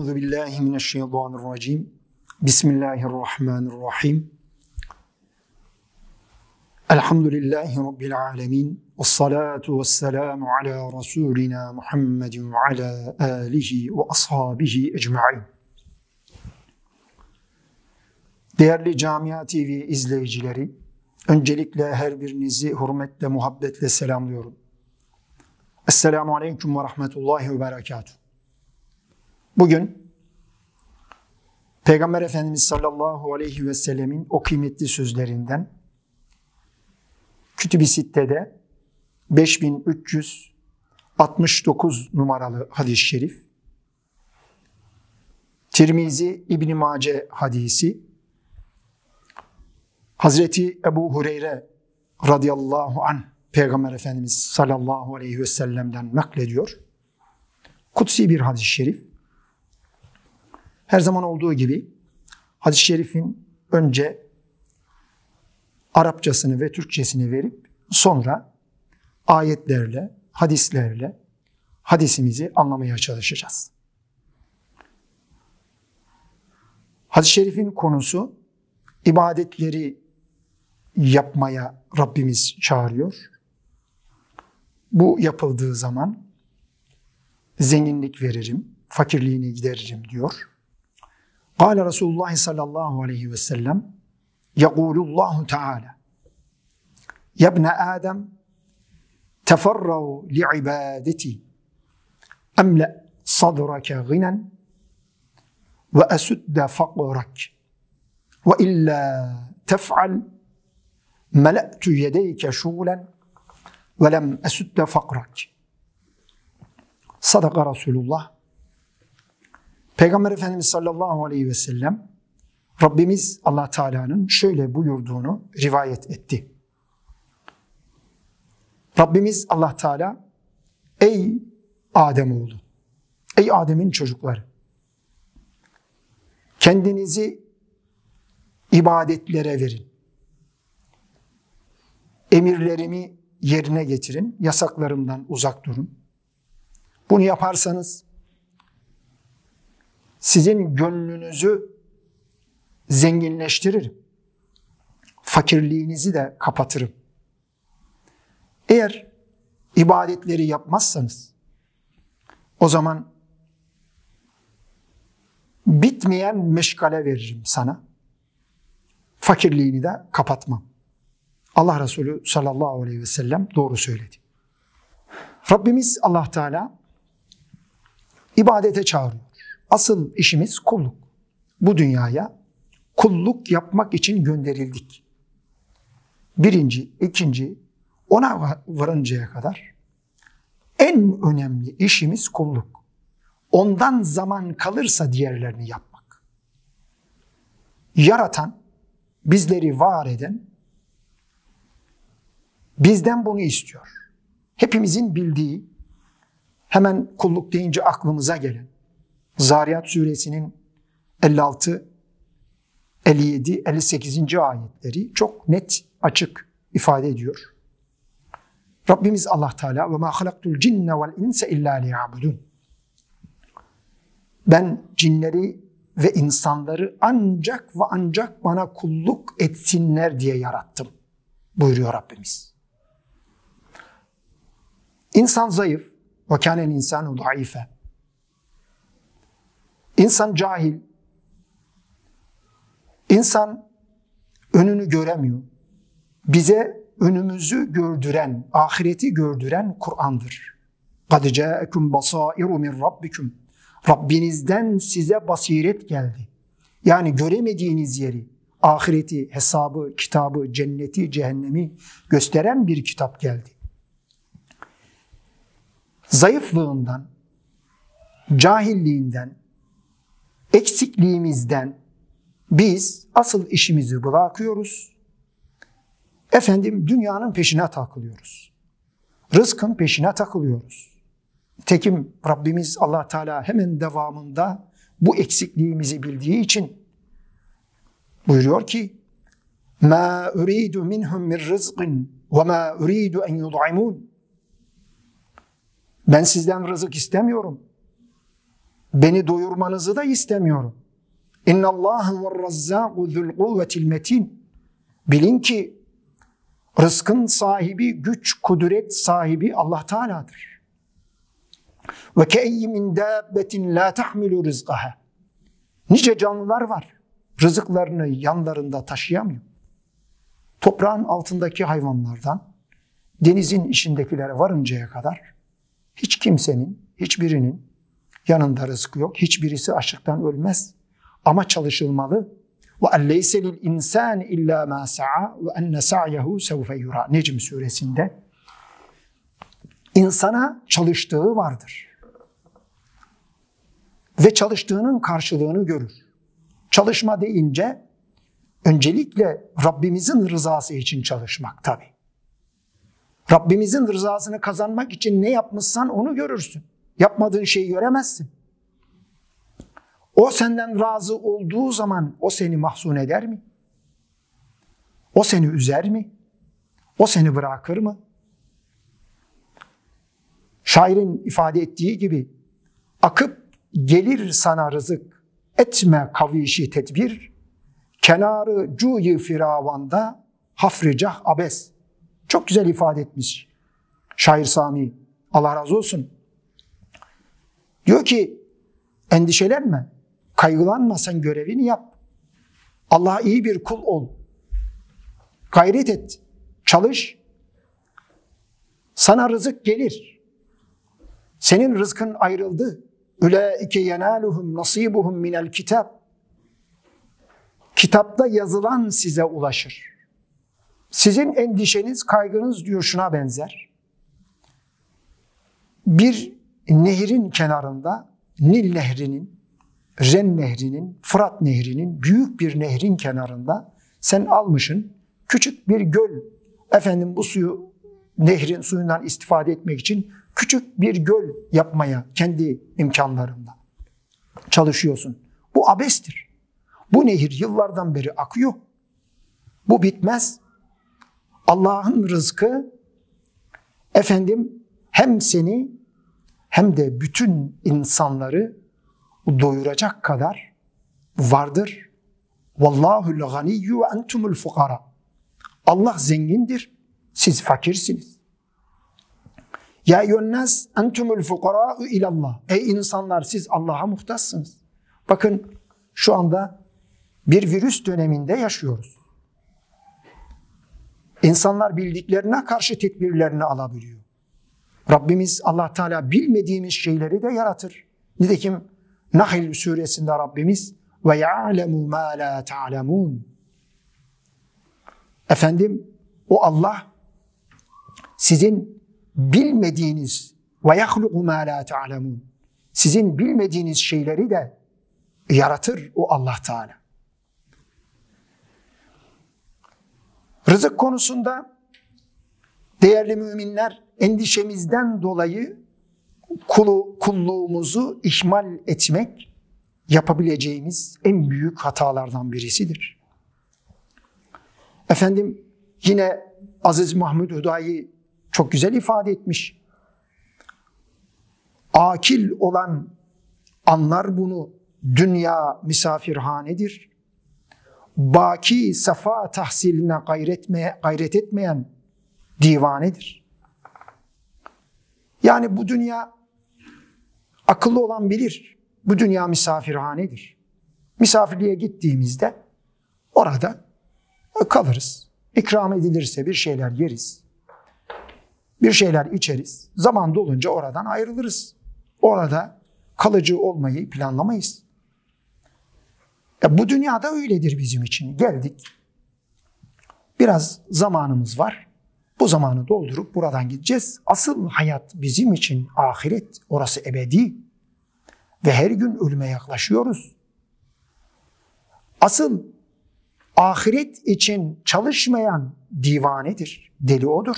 Euzu billahi mineşşeytanirracim. Bismillahirrahmanirrahim. Elhamdülillahi Rabbil alemin. Ve salatu ve selamu ala Resulina Muhammedin ve ala alihi ve ashabihi ecma'in. Değerli Camia TV izleyicileri, öncelikle her birinizi hürmetle, muhabbetle selamlıyorum. Esselamu Aleyküm ve Rahmetullahi ve Berekatuhu. Bugün Peygamber Efendimiz sallallahu aleyhi ve sellemin o kıymetli sözlerinden Kütüb-i Sitte'de 5369 numaralı hadis-i şerif, Tirmizi İbn Mace hadisi, Hazreti Ebu Hureyre radıyallahu anh Peygamber Efendimiz sallallahu aleyhi ve sellem'den naklediyor. Kutsi bir hadis-i şerif. Her zaman olduğu gibi hadis-i şerifin önce Arapçasını ve Türkçesini verip sonra ayetlerle, hadislerle hadisimizi anlamaya çalışacağız. Hadis-i şerifin konusu ibadetleri yapmaya Rabbimiz çağırıyor. Bu yapıldığı zaman zenginlik veririm, fakirliğini gideririm diyor. Kale Resulullah sallallahu aleyhi ve sellem Yekulullahu Teala Yabne Adem teferrav li'ibadeti emle sadrake ginen ve esudde fakrak ve illa tef'al mele'tu yedeyke şugulen ve lem esudde fakrak Sadaka Resulullah Peygamber Efendimiz sallallahu aleyhi ve sellem Rabbimiz Allah Teala'nın şöyle buyurduğunu rivayet etti. Rabbimiz Allah Teala ey Adem oğlu, ey Adem'in çocukları kendinizi ibadetlere verin. Emirlerimi yerine getirin, yasaklarımdan uzak durun. Bunu yaparsanız sizin gönlünüzü zenginleştiririm. Fakirliğinizi de kapatırım. Eğer ibadetleri yapmazsanız o zaman bitmeyen meşgale veririm sana. Fakirliğini de kapatmam. Allah Resulü sallallahu aleyhi ve sellem doğru söyledi. Rabbimiz Allah Teala ibadete çağırıyor. Asıl işimiz kulluk. Bu dünyaya kulluk yapmak için gönderildik. Birinci, ikinci, ona varıncaya kadar en önemli işimiz kulluk. Ondan zaman kalırsa diğerlerini yapmak. Yaratan, bizleri var eden, bizden bunu istiyor. Hepimizin bildiği, hemen kulluk deyince aklımıza gelen, Zariyat suresinin 56, 57, 58. ayetleri çok net, açık ifade ediyor. Rabbimiz Allah Teala ve ma halaktul cinne vel insa illa liyabudun. Ben cinleri ve insanları ancak ve ancak bana kulluk etsinler diye yarattım buyuruyor Rabbimiz. İnsan zayıf ve kânel insanu daife. İnsan cahil. İnsan önünü göremiyor. Bize önümüzü gördüren, ahireti gördüren Kur'an'dır. قَدْ جَاءَكُمْ بَصَائِرُ مِنْ رَبِّكُمْ Rabbinizden size basiret geldi. Yani göremediğiniz yeri, ahireti, hesabı, kitabı, cenneti, cehennemi gösteren bir kitap geldi. Zayıflığından, cahilliğinden, eksikliğimizden biz asıl işimizi bırakıyoruz. Efendim dünyanın peşine takılıyoruz. Rızkın peşine takılıyoruz. Tekim Rabbimiz Allah Teala hemen devamında bu eksikliğimizi bildiği için buyuruyor ki ma uridu minhum min rizqin ve ma uridu en yud'imun ben sizden rızık istemiyorum. Beni doyurmanızı da istemiyorum. İnna Allah ve razzaku zul kuvvetil metin. Bilin ki rızkın sahibi, güç, kudret sahibi Allah Teala'dır. Ve ke'yyi min dabbetin la tahmilu rizqaha. Nice canlılar var. Rızıklarını yanlarında taşıyamıyor. Toprağın altındaki hayvanlardan denizin içindekilere varıncaya kadar hiç kimsenin, hiçbirinin yanında rızkı yok. Hiçbirisi açlıktan ölmez. Ama çalışılmalı. Ve elleyse lil insan illa ma sa'a ve enne sa'yehu sevfe yura. Necm suresinde insana çalıştığı vardır. Ve çalıştığının karşılığını görür. Çalışma deyince öncelikle Rabbimizin rızası için çalışmak tabi. Rabbimizin rızasını kazanmak için ne yapmışsan onu görürsün. Yapmadığın şeyi göremezsin. O senden razı olduğu zaman o seni mahzun eder mi? O seni üzer mi? O seni bırakır mı? Şairin ifade ettiği gibi akıp gelir sana rızık etme kavişi tedbir kenarı cuyu firavanda hafricah abes. Çok güzel ifade etmiş şair Sami. Allah razı olsun. Diyor ki endişelenme, kaygılanma sen görevini yap. Allah'a iyi bir kul ol. Gayret et, çalış. Sana rızık gelir. Senin rızkın ayrıldı. Ülaike yenaluhum nasibuhum minel kitap. Kitapta yazılan size ulaşır. Sizin endişeniz, kaygınız diyor şuna benzer. Bir nehrin kenarında Nil Nehri'nin, Ren Nehri'nin, Fırat Nehri'nin büyük bir nehrin kenarında sen almışın küçük bir göl. Efendim bu suyu nehrin suyundan istifade etmek için küçük bir göl yapmaya kendi imkanlarında çalışıyorsun. Bu abestir. Bu nehir yıllardan beri akıyor. Bu bitmez. Allah'ın rızkı efendim hem seni hem de bütün insanları doyuracak kadar vardır. Vallahu ganiyyu ve entumul fukara. Allah zengindir, siz fakirsiniz. Ya eyyühennâs entumul fukarâ'u ilallah. Ey insanlar siz Allah'a muhtaçsınız. Bakın şu anda bir virüs döneminde yaşıyoruz. İnsanlar bildiklerine karşı tedbirlerini alabiliyor. Rabbimiz Allah Teala bilmediğimiz şeyleri de yaratır. Nitekim Nahl suresinde Rabbimiz ve ya'lemu ma la ta'lemun. Efendim o Allah sizin bilmediğiniz ve yahluku ma la ta'lemun. Sizin bilmediğiniz şeyleri de yaratır o Allah Teala. Rızık konusunda değerli müminler endişemizden dolayı kulu, kulluğumuzu ihmal etmek yapabileceğimiz en büyük hatalardan birisidir. Efendim yine Aziz Mahmud Hudayi çok güzel ifade etmiş. Akil olan anlar bunu dünya misafirhanedir. Baki safa tahsiline gayretmeye, gayret etmeyen divanedir. Yani bu dünya akıllı olan bilir. Bu dünya misafirhanedir. Misafirliğe gittiğimizde orada kalırız. İkram edilirse bir şeyler yeriz. Bir şeyler içeriz. Zaman dolunca oradan ayrılırız. Orada kalıcı olmayı planlamayız. Ya bu dünyada öyledir bizim için. Geldik. Biraz zamanımız var. Bu zamanı doldurup buradan gideceğiz. Asıl hayat bizim için ahiret, orası ebedi. Ve her gün ölüme yaklaşıyoruz. Asıl ahiret için çalışmayan divanedir, deli odur.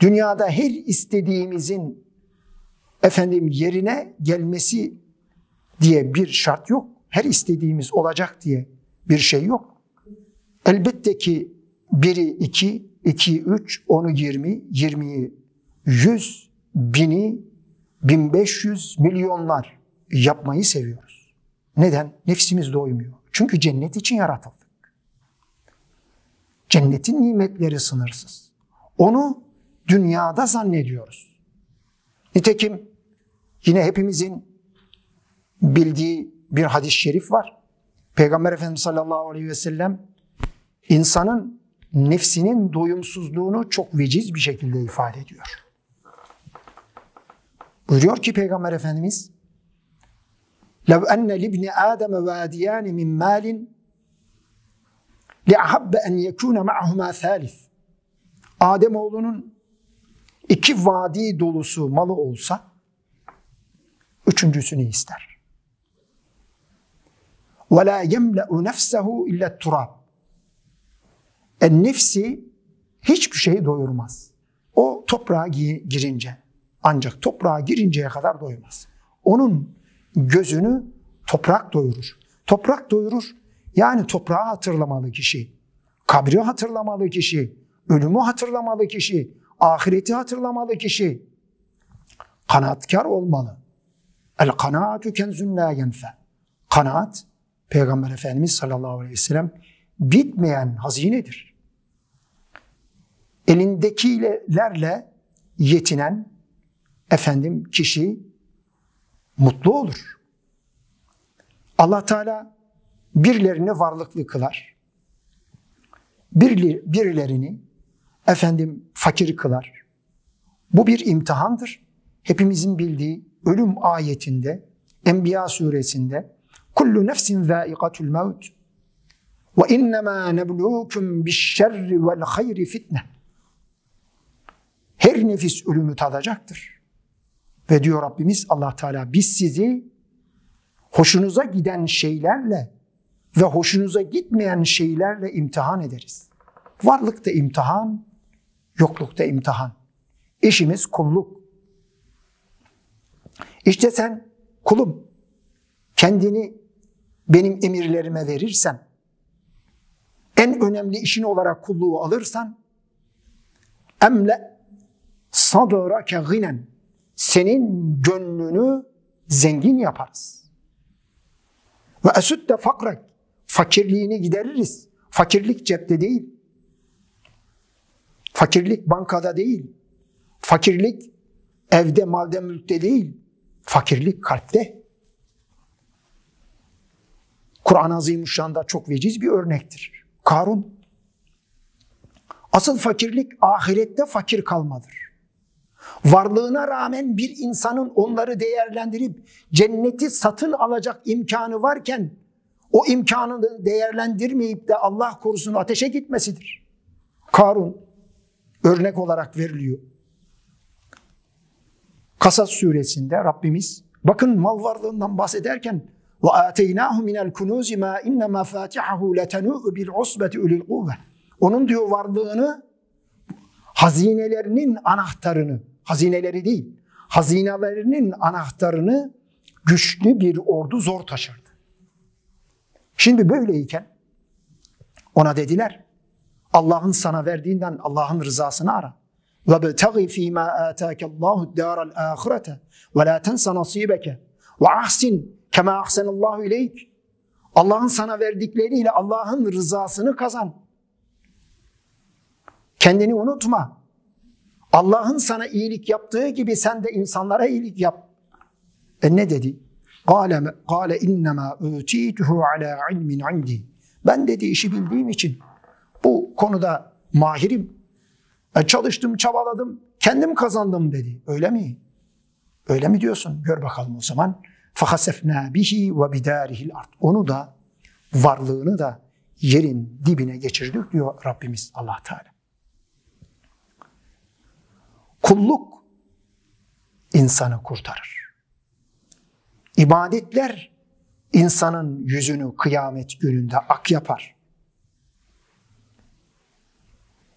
Dünyada her istediğimizin efendim yerine gelmesi diye bir şart yok. Her istediğimiz olacak diye bir şey yok. Elbette ki biri iki, 2, 3, 10'u 20, 20'yi 100, bini, 1500, milyonlar. yapmayı seviyoruz. Neden? Nefsimiz doymuyor. Çünkü cennet için yaratıldık. Cennetin nimetleri sınırsız. Onu dünyada zannediyoruz. Nitekim yine hepimizin bildiği bir hadis-i şerif var. Peygamber Efendimiz sallallahu aleyhi ve sellem insanın nefsinin doyumsuzluğunu çok veciz bir şekilde ifade ediyor. Buyuruyor ki Peygamber Efendimiz لَوْ أَنَّ لِبْنِ آدَمَ وَادِيَانِ مِنْ مَالٍ لِأَحَبَّ أَنْ يَكُونَ مَعَهُمَا ثَالِث Ademoğlunun iki vadi dolusu malı olsa üçüncüsünü ister. وَلَا يَمْلَأُ نَفْسَهُ اِلَّا التُّرَابِ en nefsi hiçbir şeyi doyurmaz. O toprağa girince ancak toprağa girinceye kadar doymaz. Onun gözünü toprak doyurur. Toprak doyurur. Yani toprağı hatırlamalı kişi. Kabri hatırlamalı kişi. Ölümü hatırlamalı kişi. Ahireti hatırlamalı kişi. Kanaatkar olmalı. El kanaatü kenzün la yenfe. Kanaat, Peygamber Efendimiz sallallahu aleyhi ve sellem bitmeyen hazinedir. Elindekilerle yetinen efendim kişi mutlu olur. Allah Teala birilerini varlıklı kılar. Birilerini efendim fakir kılar. Bu bir imtihandır. Hepimizin bildiği ölüm ayetinde Enbiya suresinde kullu nefsin zâikatul mevt ve innemâ neblûkum bişşerri vel hayri fitne. Her nefis ölümü tadacaktır. Ve diyor Rabbimiz Allah Teala biz sizi hoşunuza giden şeylerle ve hoşunuza gitmeyen şeylerle imtihan ederiz. Varlıkta imtihan, yoklukta imtihan. İşimiz kulluk. İşte sen kulum kendini benim emirlerime verirsen, en önemli işin olarak kulluğu alırsan, emle sadrake ginen senin gönlünü zengin yaparız. Ve esütte fakrak fakirliğini gideririz. Fakirlik cepte değil. Fakirlik bankada değil. Fakirlik evde, malde, mülkte değil. Fakirlik kalpte. Kur'an-ı Azimuşşan'da çok veciz bir örnektir. Karun. Asıl fakirlik ahirette fakir kalmadır varlığına rağmen bir insanın onları değerlendirip cenneti satın alacak imkanı varken o imkanını değerlendirmeyip de Allah korusun ateşe gitmesidir. Karun örnek olarak veriliyor. Kasas suresinde Rabbimiz bakın mal varlığından bahsederken ve ateynahu minel kunuzi ma inne mafatihahu letenu bil usbeti ulil kuvve. Onun diyor varlığını hazinelerinin anahtarını Hazineleri değil, hazinelerinin anahtarını güçlü bir ordu zor taşırdı. Şimdi böyleyken ona dediler Allah'ın sana verdiğinden Allah'ın rızasını ara. Betagi fîmâ âtâke Allahu dâral âhirete ve lâ tensa nasîbeke ve ahsin kemâ ahsenallahu ileyk. Allah'ın sana verdikleriyle Allah'ın rızasını kazan. Kendini unutma. Allah'ın sana iyilik yaptığı gibi sen de insanlara iyilik yap. E ne dedi? Kale, kale innema utituhu ala ilmin indi. Ben dedi işi bildiğim için bu konuda mahirim. E çalıştım, çabaladım, kendim kazandım dedi. Öyle mi? Öyle mi diyorsun? Gör bakalım o zaman. Fahasefna bihi ve bidarihil art. Onu da varlığını da yerin dibine geçirdik diyor Rabbimiz Allah Teala. Kulluk insanı kurtarır. İbadetler insanın yüzünü kıyamet gününde ak yapar.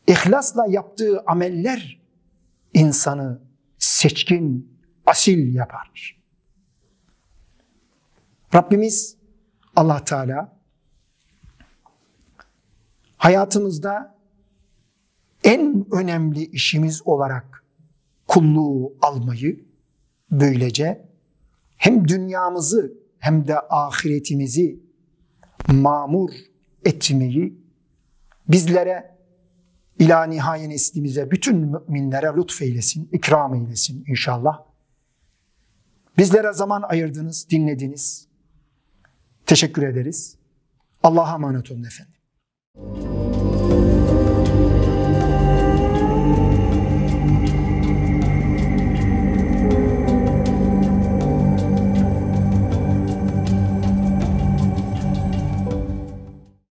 İhlasla yaptığı ameller insanı seçkin, asil yapar. Rabbimiz Allah Teala hayatımızda en önemli işimiz olarak kulluğu almayı böylece hem dünyamızı hem de ahiretimizi mamur etmeyi bizlere ila nihaye neslimize bütün müminlere lütfeylesin, ikram eylesin inşallah. Bizlere zaman ayırdınız, dinlediniz. Teşekkür ederiz. Allah'a emanet olun efendim.